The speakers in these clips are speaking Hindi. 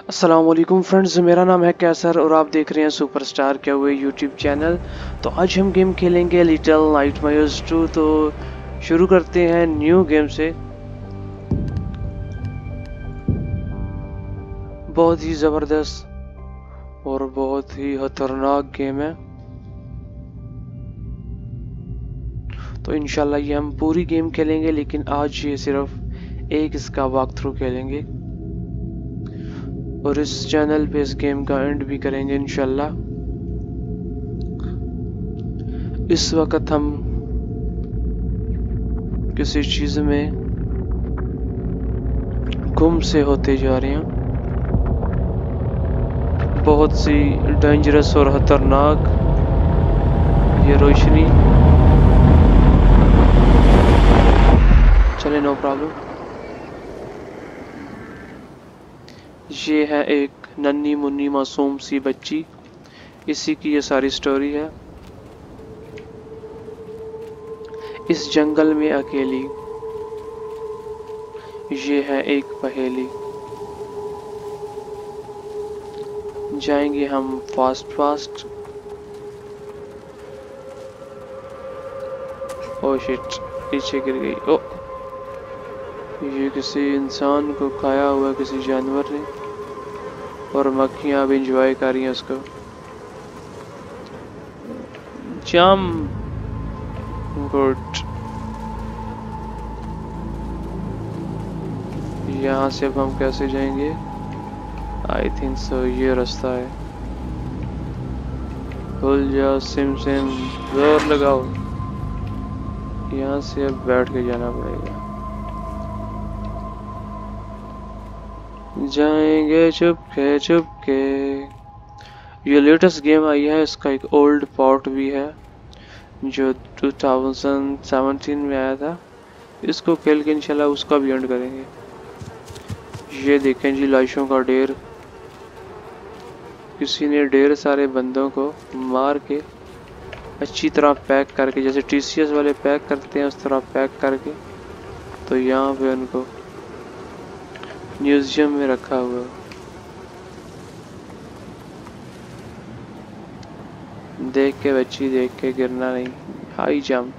असलम फ्रेंड्स मेरा नाम है कैसर और आप देख रहे हैं सुपरस्टार क्या हुए यूट्यूब चैनल तो आज हम गेम खेलेंगे लिटल नाइट मायर्स 2 तो शुरू करते हैं न्यू गेम से। बहुत ही ज़बरदस्त और बहुत ही खतरनाक गेम है। तो इनशाला ये हम पूरी गेम खेलेंगे, लेकिन आज ये सिर्फ़ एक इसका वाक थ्रू खेलेंगे। और इस चैनल पे इस गेम का एंड भी करेंगे इनशाला इस वक्त हम किसी चीज़ में गुम से होते जा रहे हैं। बहुत सी डेंजरस और खतरनाक ये रोशनी। चले नो प्रॉब्लम ये है एक नन्नी मुन्नी मासूम सी बच्ची। इसी की ये सारी स्टोरी है। इस जंगल में अकेली। ये है एक पहेली। जाएँगे हम फास्ट फास्ट ओ शिट पीछे गिर गई। ओ ये किसी इंसान को खाया हुआ किसी जानवर ने। और मक्खियाँ भी इंजॉय कर रही हैं उसको। जाम गुड। यहाँ से अब हम कैसे जाएँगे? आई थिंक सो ये रास्ता है। खुल जाओ सिम सिम ज़ोर लगाओ। यहाँ से अब बैठ के जाना पड़ेगा। जाएँगे चुपके चुपके। ये लेटेस्ट गेम आई है, इसका एक ओल्ड पॉट भी है, जो 2017 में आया था। इसको खेल के इंशाल्लाह उसका भी एंड करेंगे। ये देखें जी लाशों का ढेर किसी ने ढेर सारे बंदों को मार के अच्छी तरह पैक करके, जैसे टीसीएस वाले पैक करते हैं, उस तरह पैक करके तो यहाँ पे उनको म्यूज़ियम में रखा हुआ देख के बच्ची, देख के गिरना नहीं। High jump.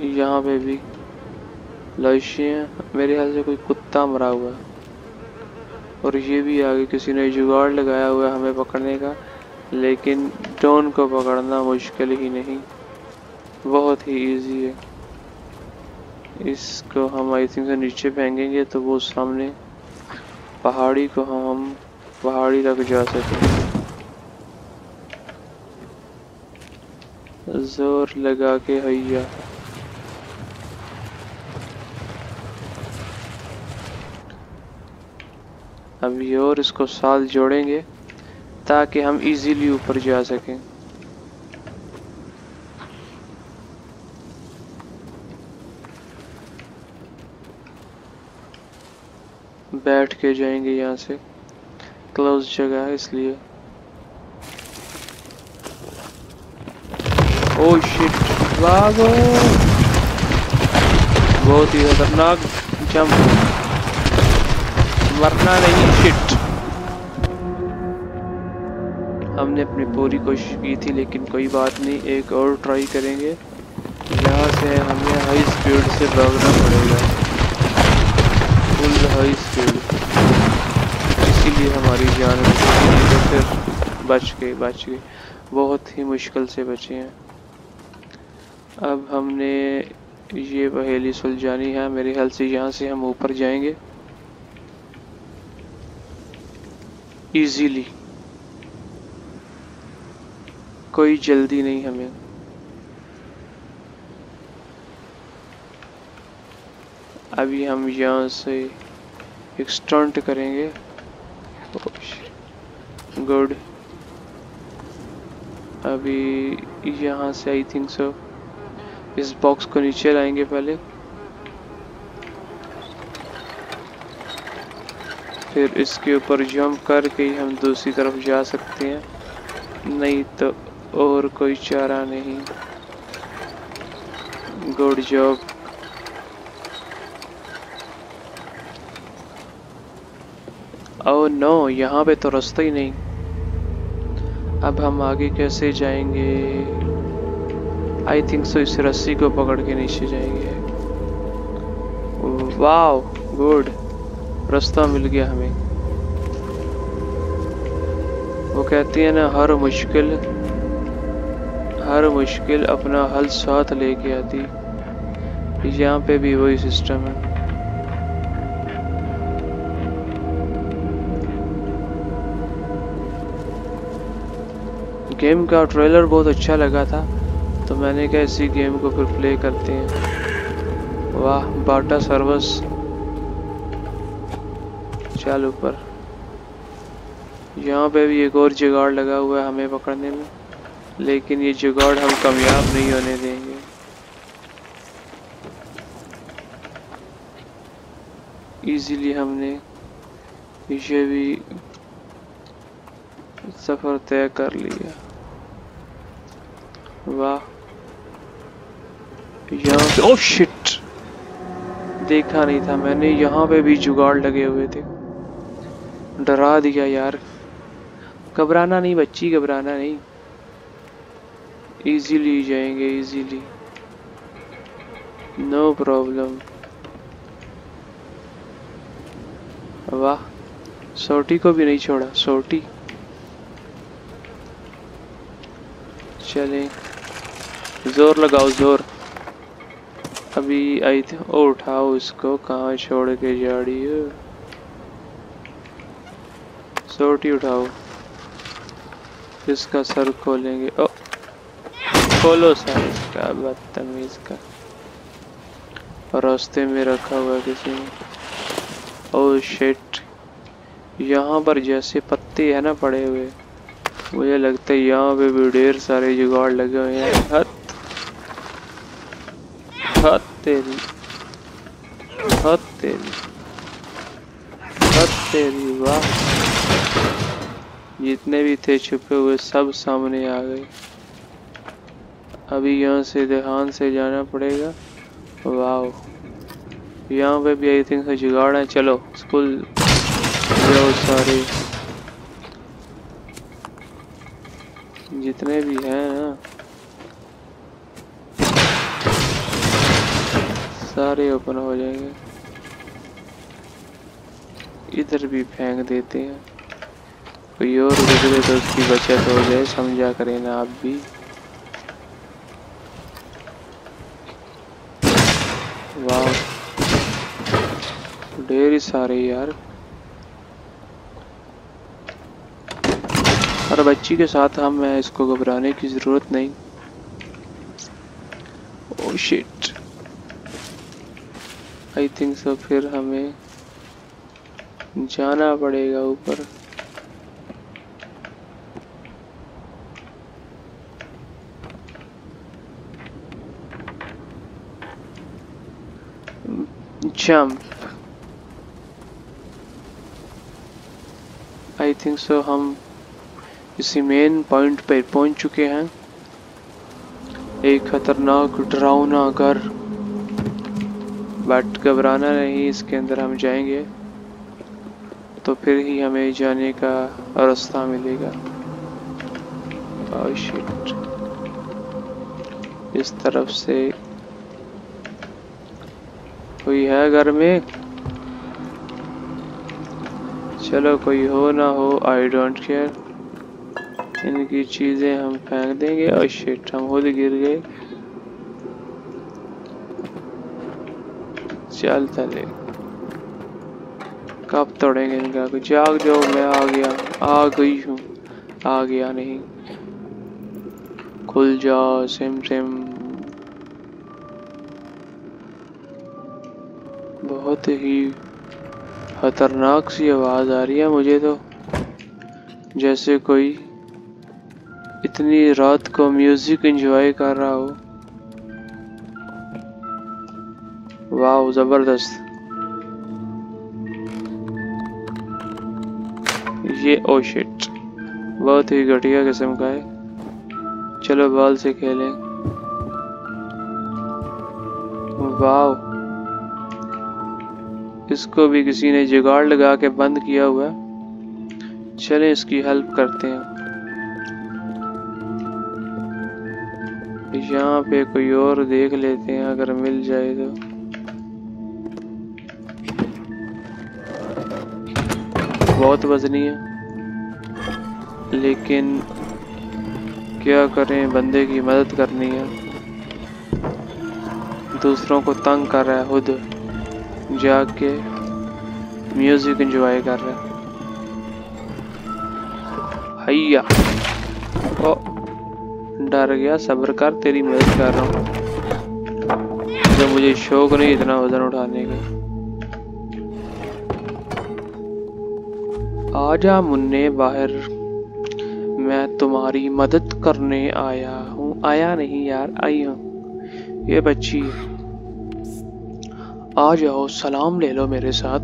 यहाँ पे भी लाशियाँ मेरे ख्याल से कोई कुत्ता मरा हुआ है। और ये भी आगे किसी ने जुगाड़ लगाया हुआ है हमें पकड़ने का। लेकिन डॉन को पकड़ना मुश्किल ही नहीं। बहुत ही इजी है। इसको हम आई थिंक से नीचे फेंकेंगे तो वो सामने पहाड़ी को हम पहाड़ी तक जा सकें। ज़ोर लगा के हैया अभी और इसको साथ जोड़ेंगे ताकि हम इजीली ऊपर जा सकें। बैठ के जाएँगे यहाँ से। क्लोज जगह है इसलिए। ओ शिट भागो। बहुत ही खतरनाक जंप मरना नहीं शिट हमने अपनी पूरी कोशिश की थी, लेकिन कोई बात नहीं, एक और ट्राई करेंगे। यहाँ से हमें हाई स्पीड से भागना पड़ेगा। हाई स्पीड इसीलिए हमारी जान तो फिर बच गई बच गई। बहुत ही मुश्किल से बचे हैं। अब हमने ये पहेली सुलझानी है। मेरे ख्याल से यहाँ से हम ऊपर जाएँगे। इजीली कोई जल्दी नहीं हमें। अभी हम यहाँ से एक स्टंट करेंगे। गुड अभी यहाँ से आई थिंक सो इस बॉक्स को नीचे लाएँगे पहले। फिर इसके ऊपर जंप करके ही हम दूसरी तरफ़ जा सकते हैं। नहीं तो और कोई चारा नहीं। गुड जॉब ओह नो यहाँ पे तो रास्ता ही नहीं। अब हम आगे कैसे जाएँगे? आई थिंक सो इस रस्सी को पकड़ के नीचे जाएँगे। वाओ गुड रास्ता मिल गया हमें। वो कहती है ना, हर मुश्किल हर मुश्किल अपना हल साथ लेके आती। यहाँ पे भी वही सिस्टम है। गेम का ट्रेलर बहुत अच्छा लगा था तो मैंने कहा इसी गेम को फिर प्ले करते हैं। वाह, बाटा सर्वस। चल ऊपर। यहाँ पे भी एक और जुगाड़ लगा हुआ है हमें पकड़ने में, लेकिन ये जुगाड़ हम कामयाब नहीं होने देंगे। इजीली हमने ये भी सफ़र तय कर लिया। वाह। यहाँ पे ओह शिट देखा नहीं था मैंने यहाँ पे भी जुगाड़ लगे हुए थे। डरा दिया यार। घबराना नहीं बच्ची घबराना नहीं। इजीली जाएँगे इजीली नो प्रॉब्लम वाह। सोटी को भी नहीं छोड़ा सोटी चलें। ज़ोर लगाओ, ज़ोर। अभी आई थी ओ उठाओ इसको, कहाँ छोड़ के जा रही है? सोटी उठाओ। इसका सर खोलेंगे। ओ, खोलो सर इसका बदतमीज का। रास्ते में रखा हुआ किसी ने। ओ शिट यहाँ पर जैसे पत्ते है ना पड़े हुए, मुझे लगता है यहाँ पे भी ढेर सारे जुगाड़ लगे हुए हैं। हद तेरी हद तेरी हद तेरी वाह। जितने भी थे छुपे हुए सब सामने आ गए। अभी यहाँ से ध्यान से जाना पड़ेगा। वाह। यहाँ पे भी आई थिंक जुगाड़ है। चलो, स्कूल जाओ सारे। जितने भी हैं ना सारे ओपन हो जाएँगे। इधर भी फेंक देते हैं। कोई और गुजरे तो उसकी बचत हो जाए, समझा करें ना आप भी। वाह। ढेर सारे यार। और बच्ची के साथ हम इसको घबराने की ज़रूरत नहीं। Oh shit I think so फिर हमें जाना पड़ेगा ऊपर। जंप आई थिंक सो हम इसी मेन पॉइंट पर पहुँच चुके हैं। एक खतरनाक डरावना घर बट घबराना नहीं, इसके अंदर हम जाएँगे तो फिर ही हमें जाने का रास्ता मिलेगा। शिट इस तरफ़ से कोई है घर में? चलो, कोई हो ना हो आई डोंट केयर इनकी चीज़ें हम फेंक देंगे। और शिट हम खुद गिर गए। चल तले। कब तोड़ेंगे इनका जाग जाओ, मैं आ गया आ गई हूँ। आ गया नहीं। खुल जा, सिम सिम। बहुत ही खतरनाक सी आवाज़ आ रही है मुझे तो। जैसे कोई इतनी रात को म्यूज़िक एंजॉय कर रहा हो। वाह ज़बरदस्त। ये ओ oh शिट बहुत ही घटिया किस्म का है। चलो बॉल से खेलें। वाह इसको भी किसी ने जुगाड़ लगा के बंद किया हुआ है। चले, इसकी हेल्प करते हैं। यहाँ पे कोई और देख लेते हैं, अगर मिल जाए तो। बहुत वजनी है। लेकिन क्या करें, बंदे की मदद करनी है। दूसरों को तंग कर रहा है खुद। जाके म्यूज़िक एंजॉय कर रहा है। हैया ओ, डर गया, सब्र कर, तेरी मदद कर रहा हूँ। जब मुझे शौक नहीं, इतना वज़न उठाने का। आजा मुन्ने बाहर। मैं तुम्हारी मदद करने आया हूँ। आया नहीं यार, आई हूँ। ये बच्ची, आ जाओ, सलाम ले लो मेरे साथ।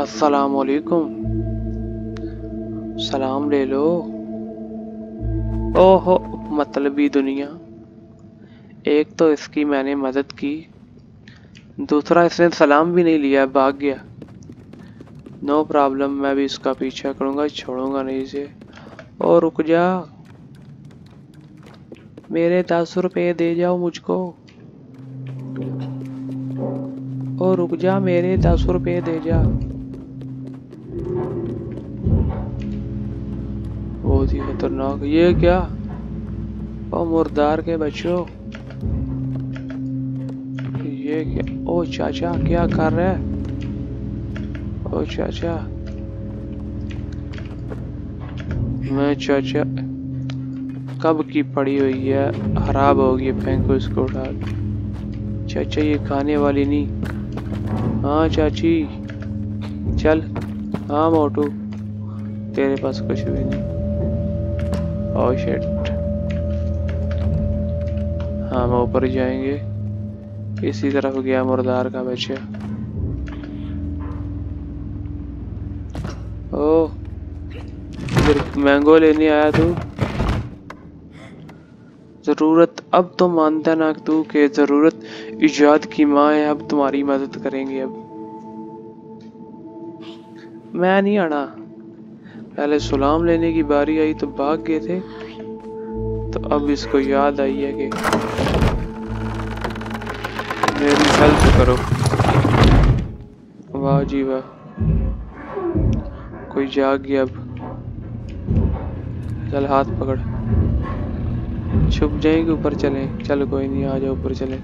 अस्सलाम वालेकुम। सलाम ले लो। ओहो, मतलबी दुनिया। एक तो इसकी मैंने मदद की, दूसरा इसने सलाम भी नहीं लिया, भाग गया। नो प्रॉब्लम मैं भी इसका पीछा करूँगा, छोड़ूँगा नहीं इसे। और रुक जा। मेरे दस रुपए दे जाओ मुझको। और रुक जा, मेरे दस रुपए दे जा। बहुत ही खतरनाक। ये क्या? ओ, मुर्दार के बच्चों। ये क्या? ओ, चाचा, क्या कर रहे हैं? ओ चाचा। मैं चाचा, कब की पड़ी हुई है? खराब हो गई फेंको इसको उठा चाचा, ये खाने वाली नहीं। हाँ चाची, चल। हाँ मोटू, तेरे पास कुछ भी नहीं। ओ शिट हाँ हम ऊपर जाएँगे। इसी तरफ़ गया मुर्दार का बच्चा। ओ। मैंगो लेने आया तू? ज़रूरत अब तो मानता ना तू के ज़रूरत इजाद की माँ है, अब तुम्हारी मदद करेंगे अब। मैं नहीं आना। पहले सलाम लेने की बारी आई तो भाग गए थे। तो अब इसको याद आई है कि मेरी हेल्प करो। वाह जी वाह। कोई जाग गया अब। चल हाथ पकड़। छुप जाएँगे ऊपर चले। चल कोई नहीं, आ जाओ ऊपर चले।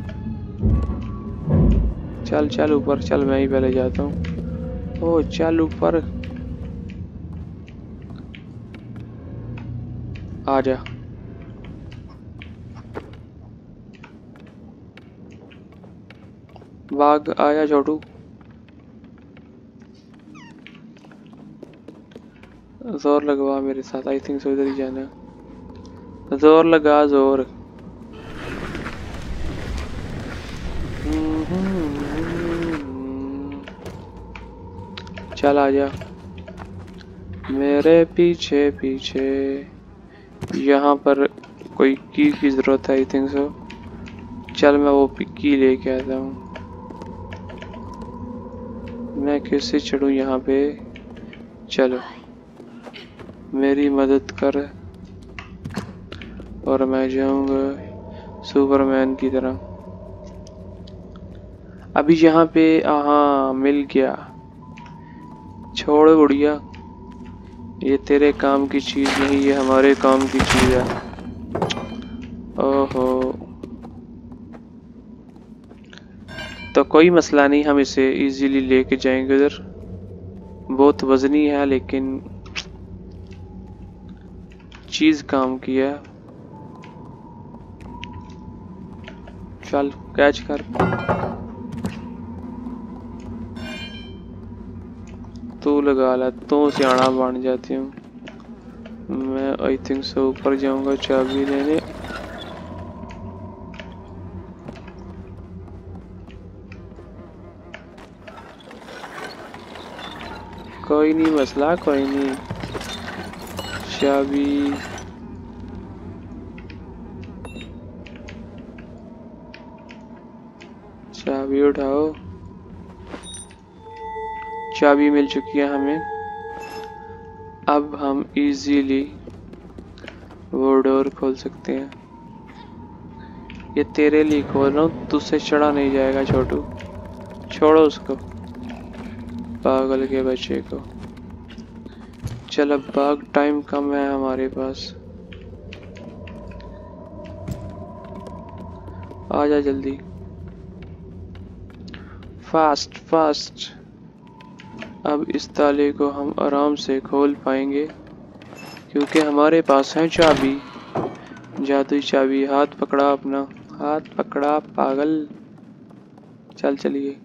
चल चल ऊपर, चल मैं ही पहले जाता हूँ। ओ, चल ऊपर। आ जा। बाघ आया छोटू। ज़ोर लगवा मेरे साथ आई थिंक सो इधर ही जाना। ज़ोर लगा, ज़ोर। चल आ जा मेरे पीछे पीछे। यहाँ पर कोई की की ज़रूरत है आई थिंक सो चल मैं वो की लेके आता हूँ। मैं कैसे चढ़ू यहाँ पे? चलो। मेरी मदद कर और मैं जाऊँगा सुपरमैन की तरह। अभी यहाँ पे हाँ मिल गया। छोड़ बुढ़िया, ये तेरे काम की चीज़ नहीं, ये हमारे काम की चीज़ है। ओहो। तो कोई मसला नहीं, हम इसे इजीली लेके जाएँगे उधर। बहुत वजनी है, लेकिन चीज़ काम किया चल कैच कर। तू लगा ला, तू सियाणा बन जाती हूँ। मैं आई थिंक सो ऊपर जाऊँगा, चाबी लेने। कोई नहीं, मसला, कोई नहीं। चाबी चाबी उठाओ। चाबी मिल चुकी है हमें। अब हम इजीली वो डोर खोल सकते हैं। ये तेरे लिए खोल रहा हूँ, तुझसे चढ़ा नहीं जाएगा, छोटू। छोड़ो उसको। पागल के बच्चे को। चल अब बाग टाइम कम है हमारे पास। आ जा जल्दी। फास्ट फास्ट अब इस ताले को हम आराम से खोल पाएँगे, क्योंकि हमारे पास है चाबी। जादुई चाबी, हाथ पकड़ा अपना। हाथ पकड़ा, पागल। चल चलिए।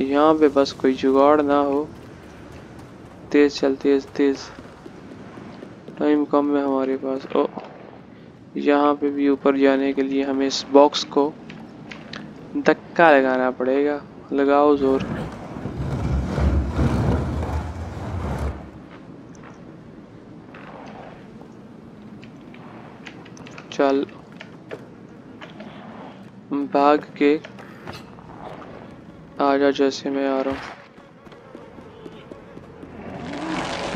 यहाँ पे बस कोई जुगाड़ ना हो। तेज चल, तेज तेज। टाइम कम है हमारे पास। ओ, यहाँ पे भी ऊपर जाने के लिए हमें इस बॉक्स को धक्का लगाना पड़ेगा। लगाओ ज़ोर। चल। भाग के आ जा जैसे मैं आ रहा हूँ।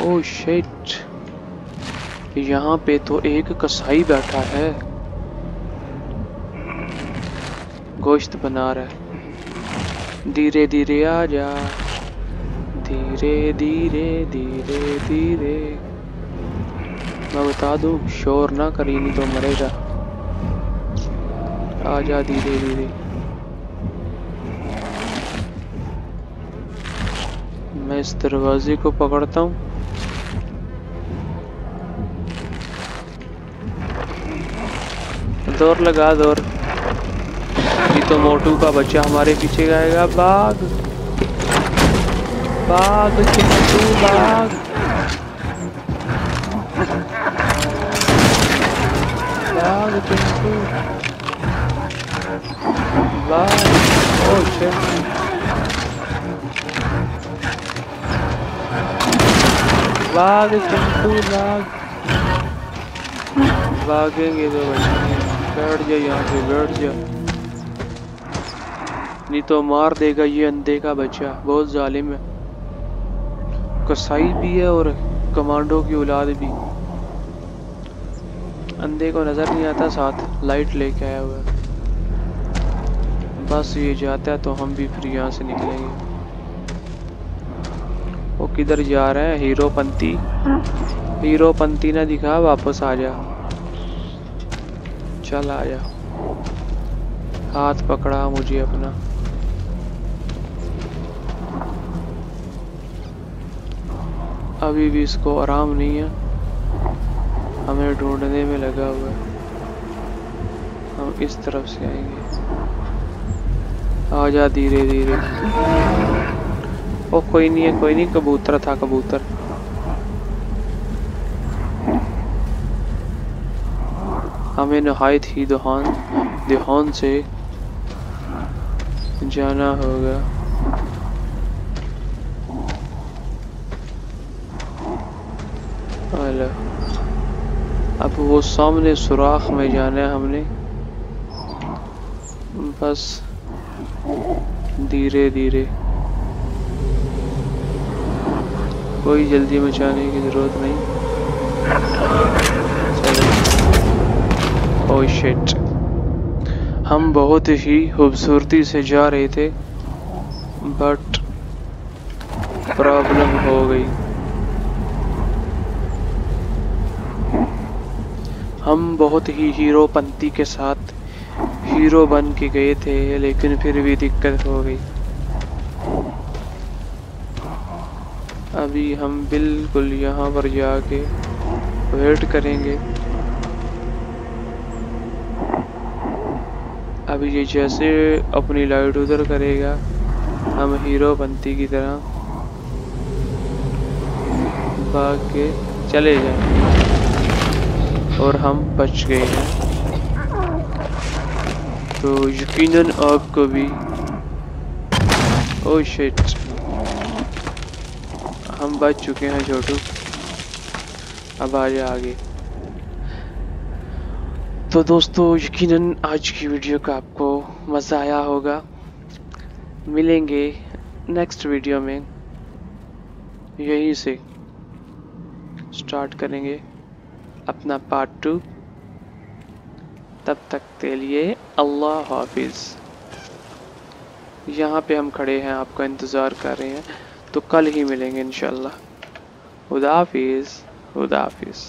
ओह शिट यहाँ पे तो एक कसाई बैठा है। गोश्त बना रहा है। धीरे धीरे आ जा धीरे धीरे धीरे धीरे। मैं बता दूँ, शोर ना करी, नहीं तो मरेगा। आ जा धीरे धीरे। मैं इस दरवाजे को पकड़ता हूँ। दौर लगा दौर। ये तो मोटू का बच्चा हमारे पीछे गाएगा। बाग बाग चिंटू बाग बाग चिंटू बाग ओ शिट बाग चिंटू बाग भागेंगे तो बैठ जा यहाँ पे, बैठ जा नहीं तो मार देगा ये अंधे का बच्चा, बहुत जालिम है। कसाई भी है और कमांडो की औलाद भी। अंधे को नज़र नहीं आता, साथ लाइट लेके आया हुआ बस ये जाता है तो हम भी फिर यहाँ से निकलेंगे। किधर जा रहे हैं? हीरो पंती। हीरो पंती ने दिखा, वापस आ जा। चल आ जा। हाथ पकड़ा मुझे अपना। अभी भी इसको आराम नहीं है। हमें ढूँढने में लगा हुआ है। हम इस तरफ़ से आएँगे। आ जा धीरे धीरे ओ, कोई नहीं है, कोई नहीं, कबूतर था, कबूतर। हमें नहायत ही दहान ध्यान से जाना होगा। अब वो सामने सुराख में जाना है हमने। बस धीरे धीरे कोई जल्दी मचाने की ज़रूरत नहीं। ओह शिट हम बहुत ही खूबसूरती से जा रहे थे बट प्रॉब्लम हो गई। हम बहुत ही हीरो हीरोपंती के साथ हीरो बन के गए थे, लेकिन फिर भी दिक्कत हो गई। अभी हम बिल्कुल यहाँ पर जाके वेट करेंगे। अभी ये जैसे अपनी लाइट उधर करेगा, हम हीरो बनती की तरह भाग के चले जाएँगे। और हम बच गए हैं। तो यकीनन आपको भी ओह शिट हम बच चुके हैं छोटू। अब आ जा आगे। तो दोस्तों, यकीनन आज की वीडियो का आपको मज़ा आया होगा। मिलेंगे नेक्स्ट वीडियो में। यहीं से स्टार्ट करेंगे अपना पार्ट टू तब तक के लिए अल्लाह हाफिज़। यहाँ पे हम खड़े हैं, आपका इंतज़ार कर रहे हैं। तो कल ही मिलेंगे इन खुदा हाफिज़ खुदा हाफिज़।